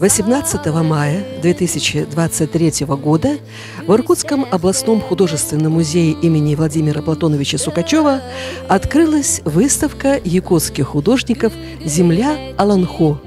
18 мая 2023 года в Иркутском областном художественном музее имени Владимира Платоновича Сукачева открылась выставка якутских художников «Земля Аланхо».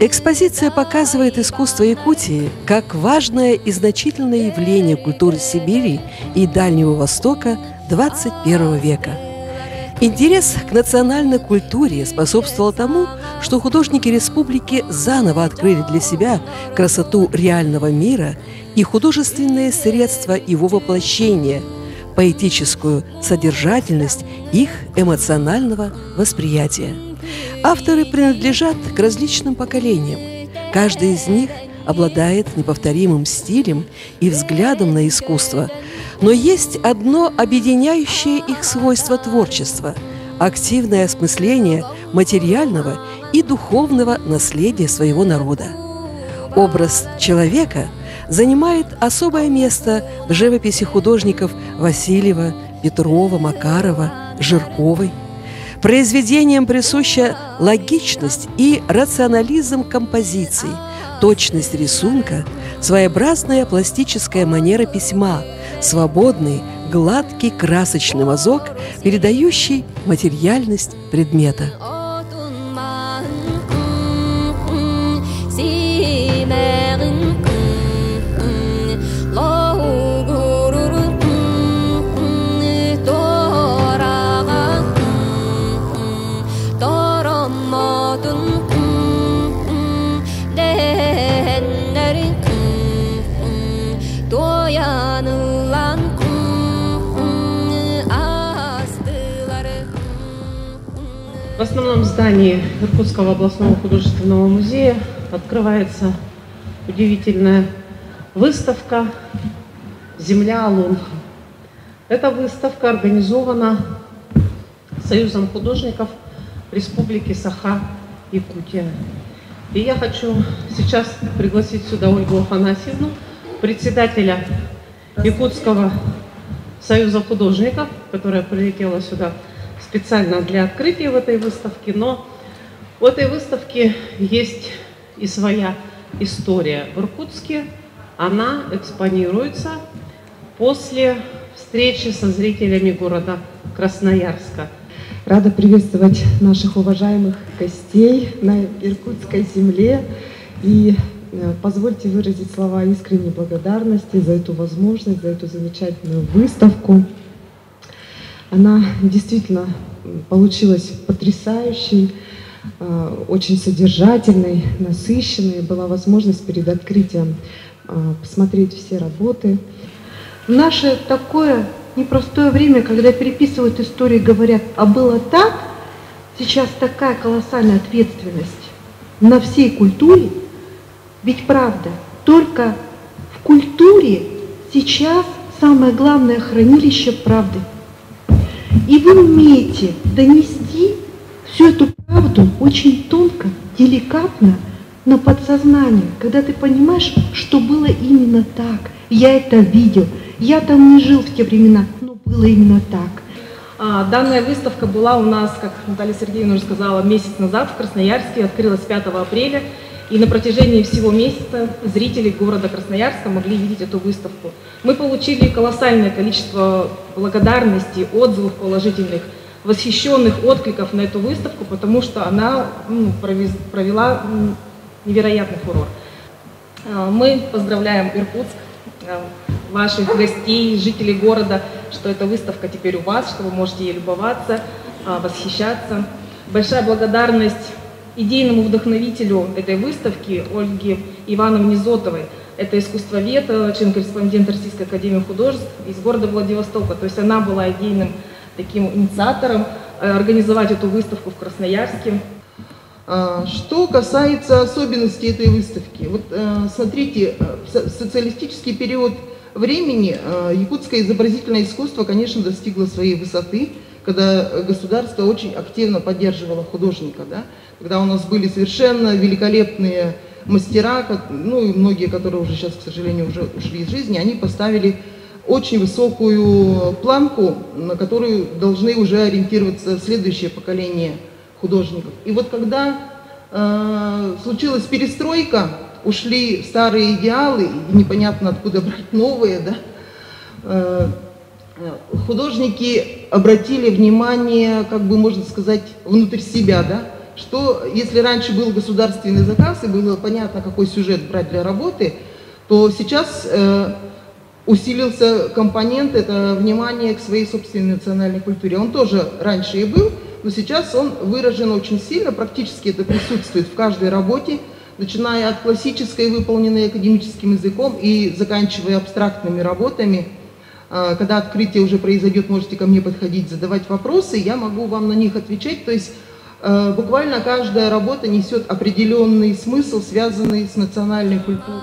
Экспозиция показывает искусство Якутии как важное и значительное явление культуры Сибири и Дальнего Востока XXI века – Интерес к национальной культуре способствовал тому, что художники республики заново открыли для себя красоту реального мира и художественные средства его воплощения, поэтическую содержательность их эмоционального восприятия. Авторы принадлежат к различным поколениям. Каждый из них обладает неповторимым стилем и взглядом на искусство – но есть одно объединяющее их свойство творчества – активное осмысление материального и духовного наследия своего народа. Образ человека занимает особое место в живописи художников Васильева, Петрова, Макарова, Жирковой. Произведениям присуща логичность и рационализм композиций, точность рисунка, своеобразная пластическая манера письма – свободный, гладкий красочный мазок, передающий материальность предмета. В основном здании Иркутского областного художественного музея открывается удивительная выставка «Земля Алунха». Эта выставка организована Союзом художников Республики Саха-Якутия. И я хочу сейчас пригласить сюда Ольгу Афанасьевну, председателя Якутского Союза художников, которая прилетела сюда специально для открытия в этой выставке, но в этой выставке есть и своя история. В Иркутске она экспонируется после встречи со зрителями города Красноярска. Рада приветствовать наших уважаемых гостей на иркутской земле. И э, позвольте выразить слова искренней благодарности за эту возможность, за эту замечательную выставку. Она действительно получилась потрясающей, э, очень содержательной, насыщенной. Была возможность перед открытием э, посмотреть все работы. В наше такое непростое время, когда переписывают истории, говорят, а было так, сейчас такая колоссальная ответственность на всей культуре. Ведь правда, только в культуре сейчас самое главное хранилище правды – и вы умеете донести всю эту правду очень тонко, деликатно на подсознание, когда ты понимаешь, что было именно так. Я это видел. Я там не жил в те времена, но было именно так. А, данная выставка была у нас, как Наталья Сергеевна уже сказала, месяц назад в Красноярске, открылась 5 апреля. И на протяжении всего месяца зрители города Красноярска могли видеть эту выставку. Мы получили колоссальное количество благодарностей, отзывов положительных, восхищенных откликов на эту выставку, потому что она провела невероятный фурор. А, мы поздравляем Иркутск, а, ваших гостей, жителей города, что эта выставка теперь у вас, что вы можете ей любоваться, а, восхищаться. Большая благодарность идейному вдохновителю этой выставки Ольге Ивановне Зотовой. Это искусствовед, член-корреспондент Российской Академии Художеств из города Владивостока. То есть она была идейным таким инициатором э, организовать эту выставку в Красноярске. А, что касается особенностей этой выставки, вот э, смотрите, э, в социалистический период времени якутское изобразительное искусство, конечно, достигло своей высоты, когда государство очень активно поддерживало художника, да, когда у нас были совершенно великолепные мастера, ну и многие, которые уже сейчас, к сожалению, уже ушли из жизни, они поставили очень высокую планку, на которую должны уже ориентироваться следующее поколение художников. И вот когда э, случилась перестройка, ушли старые идеалы, непонятно откуда брать новые, да, э, художники обратили внимание, как бы можно сказать, внутрь себя, да, что если раньше был государственный заказ и было понятно, какой сюжет брать для работы, то сейчас э, усилился компонент, это внимание к своей собственной национальной культуре. Он тоже раньше и был, но сейчас он выражен очень сильно, практически это присутствует в каждой работе, начиная от классической, выполненной академическим языком, и заканчивая абстрактными работами. А, когда открытие уже произойдет, можете ко мне подходить, задавать вопросы, я могу вам на них отвечать. То есть а, буквально каждая работа несет определенный смысл, связанный с национальной культурой.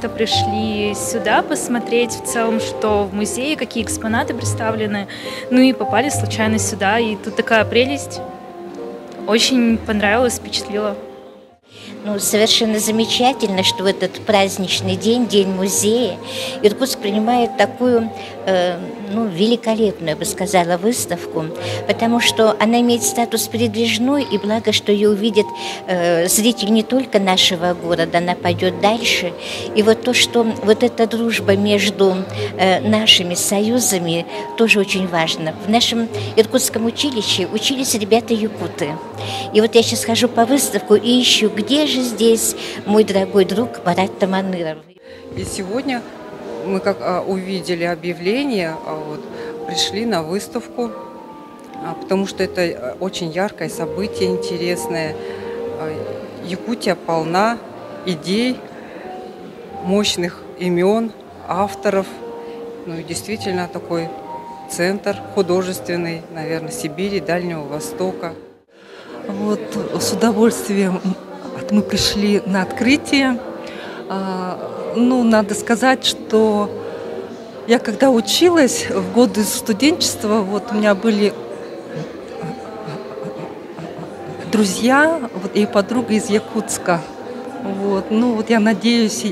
Просто пришли сюда посмотреть в целом, что в музее, какие экспонаты представлены. Ну и попали случайно сюда, и тут такая прелесть. Очень понравилось, впечатлило. Ну, совершенно замечательно, что в этот праздничный день, День музея, Иркутск принимает такую, э, ну, великолепную, я бы сказала, выставку, потому что она имеет статус передвижной, и благо, что ее увидит э, зритель не только нашего города, она пойдет дальше. И вот то, что вот эта дружба между э, нашими союзами, тоже очень важно. В нашем Иркутском училище учились ребята-якуты. И вот я сейчас хожу по выставку и ищу, где же здесь мой дорогой друг Марат Таманыров. И сегодня мы как а, увидели объявление, а, вот, пришли на выставку, а, потому что это а, очень яркое событие, интересное. Якутия полна идей, мощных имен, авторов. Ну и действительно такой центр художественный, наверное, Сибири, Дальнего Востока. Вот с удовольствием мы пришли на открытие. А, ну, надо сказать, что я когда училась в годы студенчества, вот у меня были друзья вот, и подруга из Якутска. Вот. Ну вот я надеюсь,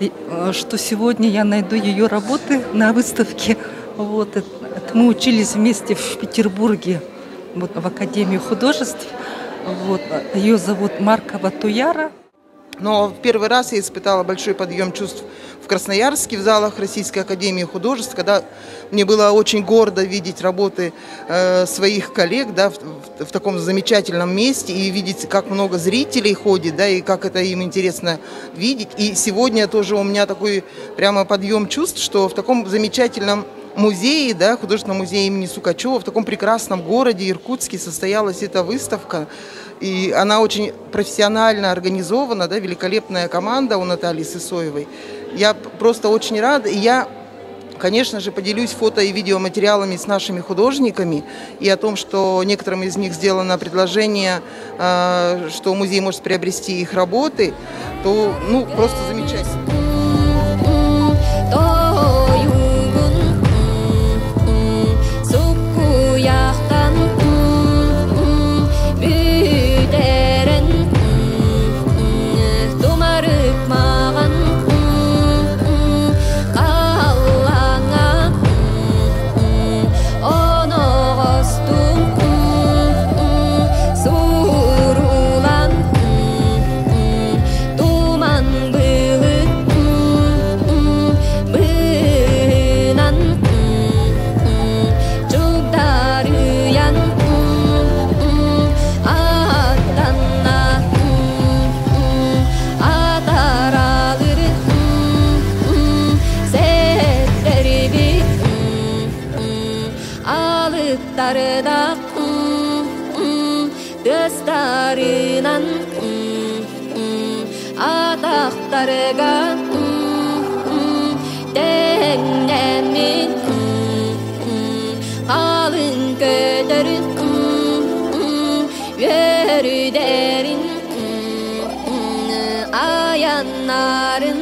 э, что сегодня я найду ее работы на выставке. Вот. Это, это мы учились вместе в Петербурге, вот, в Академии художеств. Вот. Ее зовут Маркова Туяра. Но в первый раз я испытала большой подъем чувств в Красноярске, в залах Российской Академии Художеств, когда мне было очень гордо видеть работы э, своих коллег да, в, в, в таком замечательном месте и видеть, как много зрителей ходит, да, и как это им интересно видеть. И сегодня тоже у меня такой прямо подъем чувств, что в таком замечательном музее, да, художественном музее имени Сукачева, в таком прекрасном городе Иркутске состоялась эта выставка. И она очень профессионально организована, да, великолепная команда у Натальи Сысоевой. Я просто очень рада. И я, конечно же, поделюсь фото и видеоматериалами с нашими художниками и о том, что некоторым из них сделано предложение, а, что музей может приобрести их работы, то, ну, просто замечательно. атақтарға теңнемін қалың көтерін өрдерін аяннарын